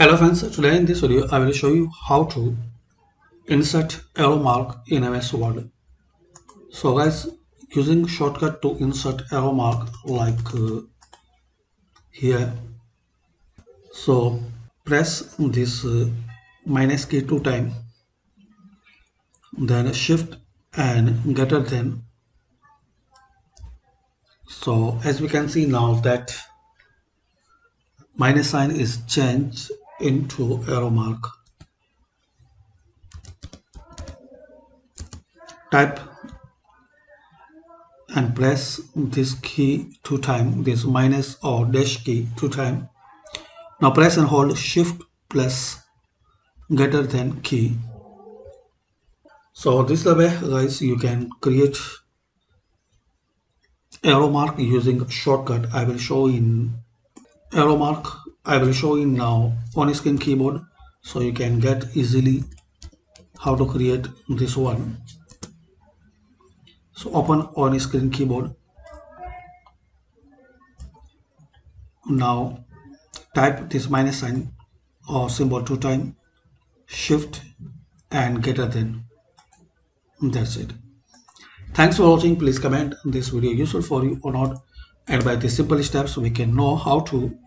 Hello friends, today in this video I will show you how to insert arrow mark in MS Word. So guys, using shortcut to insert arrow mark like uh, here. So press this uh, minus key two time, then shift and greater than. So as we can see now that minus sign is changed into arrow mark. Type and press this key two time, this minus or dash key two time. Now press and hold shift plus greater than key. So this is the way guys you can create arrow mark using shortcut. I will show in arrow mark I will show you now on screen keyboard so you can get easily how to create this one. So open on screen keyboard. Now type this minus sign or symbol two time shift and get greater than. That's it. Thanks for watching. Please comment this video useful for you or not. And by these simple steps we can know how to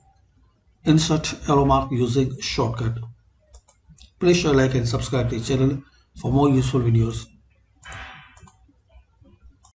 insert arrow mark using shortcut. Please share like and subscribe to the channel for more useful videos